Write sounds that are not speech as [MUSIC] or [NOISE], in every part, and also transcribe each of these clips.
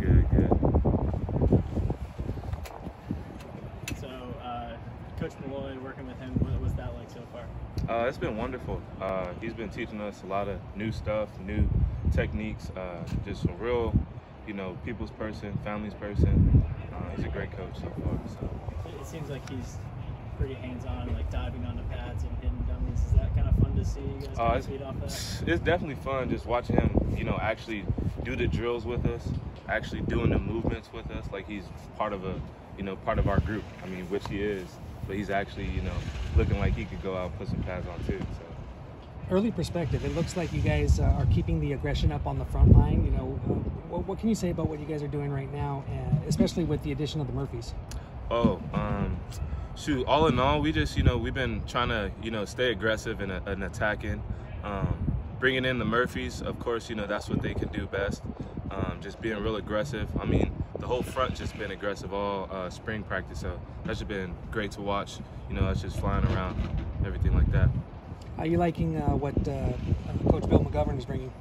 Good, good. So, uh, Coach Malloy, working with him, what was that like so far? Uh, it's been wonderful. Uh, he's been teaching us a lot of new stuff, new techniques. Uh, just a real, you know, people's person, family's person. Uh, he's a great coach so far. So. It, seems like he's pretty hands-on, like diving onto pads and hitting dummies. Is that kind of fun to see you guys Uh, it's, feed off that? it's definitely fun just watching him, you know, actually do the drills with us, actually doing the movements with us. Like he's part of a, you know, part of our group. I mean, which he is, but he's actually, you know, looking like he could go out and put some pads on too. So. Early perspective, it looks like you guys uh, are keeping the aggression up on the front line. You know, uh, what, what can you say about what you guys are doing right now, and especially with the addition of the Murphys? Oh, um, shoot. All in all, we just, you know, we've been trying to, you know, stay aggressive and, and attacking. Um, bringing in the Murphys, of course, you know, that's what they can do best. Um, just being real aggressive. I mean, the whole front just been aggressive all uh, spring practice, so that's just been great to watch. You know, us just flying around, everything like that. Are you liking uh, what uh, uh, Coach Bill McGovern is bringing?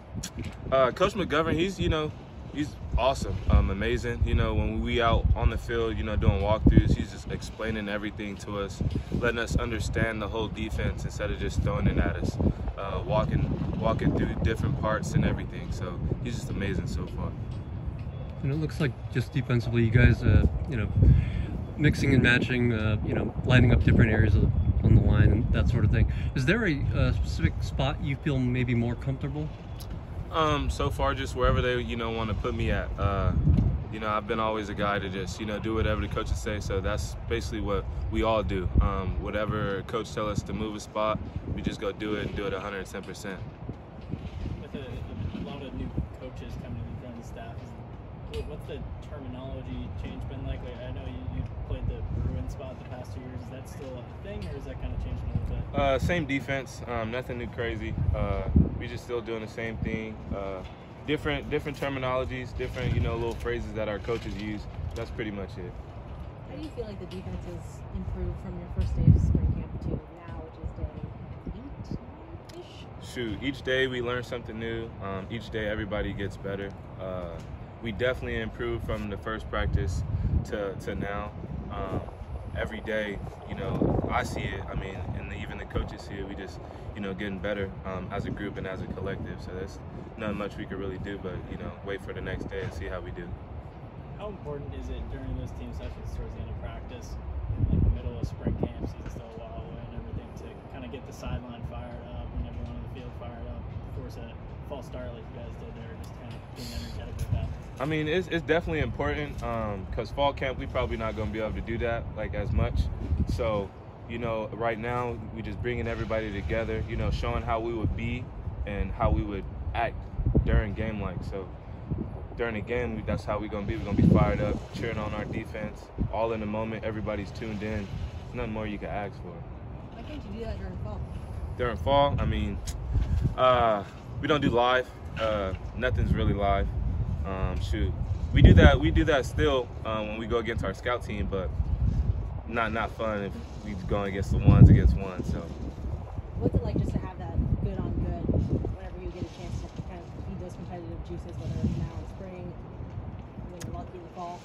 Uh, Coach McGovern, he's you know, he's awesome, um, amazing. You know, when we out on the field, you know, doing walkthroughs, he's just explaining everything to us, letting us understand the whole defense instead of just throwing it at us, uh, walking, walking through different parts and everything. So he's just amazing so far. And it looks like just defensively, you guys, uh, you know, mixing and matching, uh, you know, lining up different areas of, on the line and that sort of thing. Is there a, uh specific spot you feel maybe more comfortable? Um, so far, just wherever they, you know, want to put me at. Uh, you know, I've been always a guy to just, you know, do whatever the coaches say. So that's basically what we all do. Um, whatever coach tell us to move a spot, we just go do it and do it 110 percent. With a, a lot of new coaches coming to the front of the staff, what's the terminology change been like? like I know you, you played the Bruin spot the past two years. Is that still a thing, or is that kind of changing a little bit? Uh, same defense, um, nothing new crazy. Uh, we just still doing the same thing. Uh, different, different terminologies, different, you know, little phrases that our coaches use. That's pretty much it. How do you feel like the defense has improved from your first day of spring camp to now, which is day eight-ish? Shoot, each day we learn something new. Um, each day everybody gets better. Uh, we definitely improved from the first practice to, to now. Um, every day, you know, I see it. I mean, and even the coaches see it. We just, you know, getting better um, as a group and as a collective. So there's not much we could really do, but you know, wait for the next day and see how we do. How important is it during those team sessions towards the end of practice, like the middle of spring camp, season's still a while away and everything, to kind of get the sideline fired up and everyone on the field fired up, force a false start like you guys did there, just kind of being energetic with that? I mean, it's, it's definitely important because fall camp, we probably not going to be able to do that like as much. So, you know, right now, we just bringing everybody together, you know, showing how we would be and how we would act during game like. So during the game, we, that's how we're going to be. We're going to be fired up, cheering on our defense, all in the moment. Everybody's tuned in. Nothing more you can ask for. Why can't you do that during fall? During fall, I mean, uh, we don't do live. Uh, nothing's really live. Um, shoot, we do that. We do that still uh, when we go against our scout team, but not not fun if we going against the ones against one. So What's it like just to have that good on good whenever you get a chance to kind of feed those competitive juices, whether it's now in spring, when you're lucky in the fall?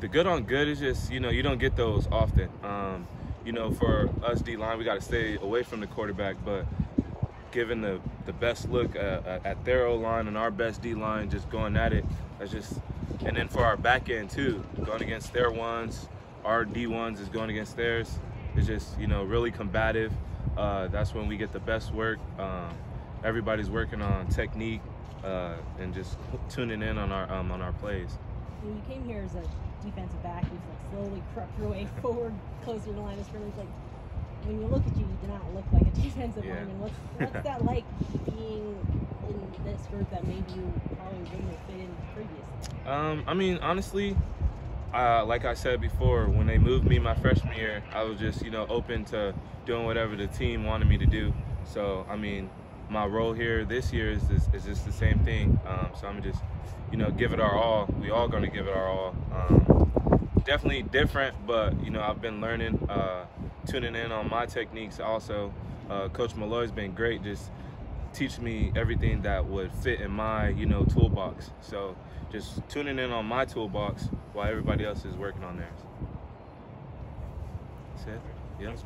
the good on good is just you know you don't get those often. Um, you know, for us D line, we got to stay away from the quarterback, but giving the the best look at, at- at their O line and our best D line, just going at it. That's just, and then for our back end too, going against their ones, our D ones is going against theirs. It's just you know really combative. Uh, that's when we get the best work. Um, everybody's working on technique uh, and just tuning in on our um, on our plays. When you came here as a defensive back, you've like slowly crept your way [LAUGHS] forward, closer to the line of scrimmage. Like when you look at you, you do not look like a [LAUGHS] defensive Yeah. lineman. What's [LAUGHS] what's that like being in this group that maybe you probably wouldn't have fit in previously? Um, I mean, honestly, uh, like I said before, when they moved me my freshman year, I was just, you know, open to doing whatever the team wanted me to do. So, I mean, my role here this year is is, is just the same thing. Um, so I'm just, you know, give it our all. We all gonna give it our all. Um, definitely different, but you know, I've been learning, uh, tuning in on my techniques. Also, uh, Coach Malloy's been great, just teach me everything that would fit in my, you know, toolbox. So just tuning in on my toolbox while everybody else is working on theirs. That's it. Yep.